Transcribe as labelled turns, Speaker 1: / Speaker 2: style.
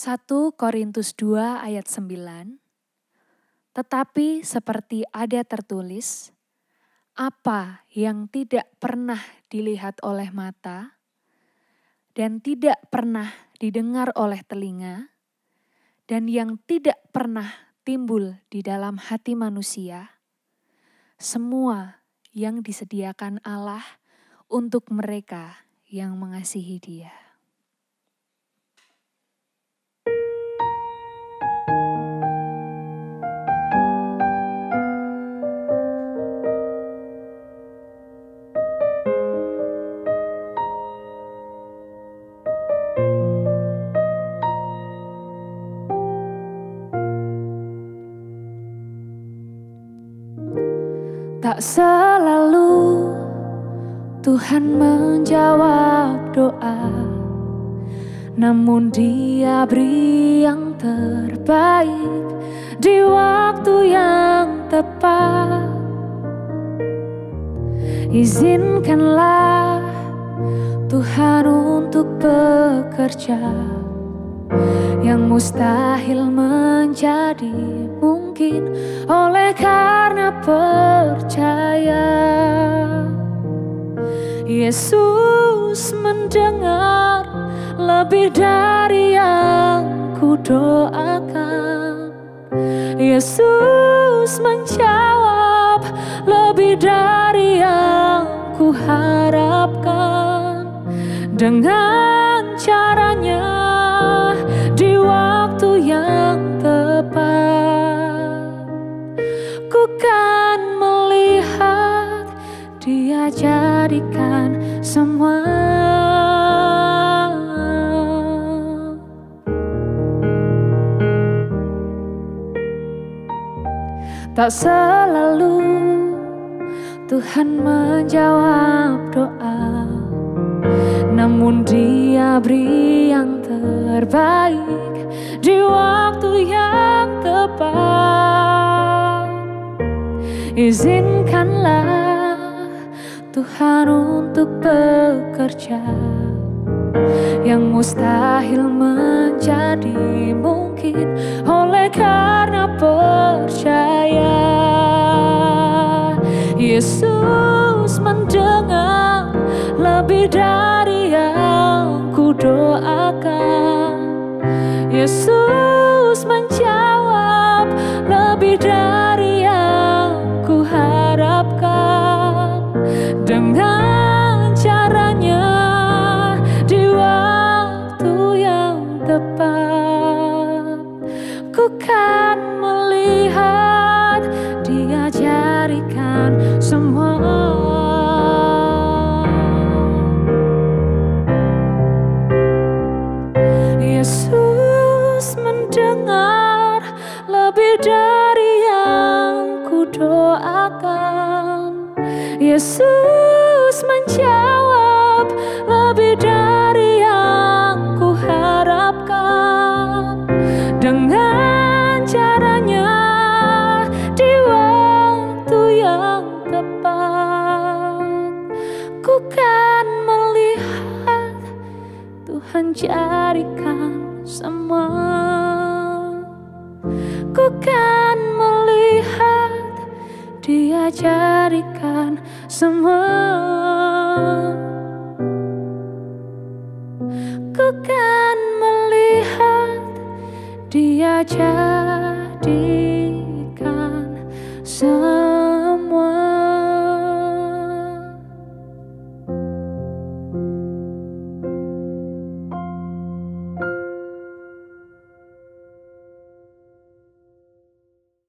Speaker 1: 1 Korintus 2 ayat 9 Tetapi seperti ada tertulis, apa yang tidak pernah dilihat oleh mata dan tidak pernah didengar oleh telinga dan yang tidak pernah timbul di dalam hati manusia, semua yang disediakan Allah untuk mereka yang mengasihi Dia. Tak selalu Tuhan menjawab doa Namun dia beri yang terbaik Di waktu yang tepat. Izinkanlah Tuhan untuk bekerja Yang mustahil menjadi mungkin. Oleh karena Yesus mendengar lebih dari yang ku doakan. Yesus menjawab lebih dari yang ku harapkan. Dengan dia jadikan semua. Tak selalu Tuhan menjawab doa Namun dia beri yang terbaik Di waktu yang tepat. Izinkanlah Tuhan untuk bekerja Yang mustahil menjadi mungkin. Oleh karena percaya semua Yesus mendengar lebih dari yang ku doakan. Yesus menjawab lebih dari yang ku harapkan. Dengan Tuhan jadikan semua. Ku kan melihat Dia jadikan semua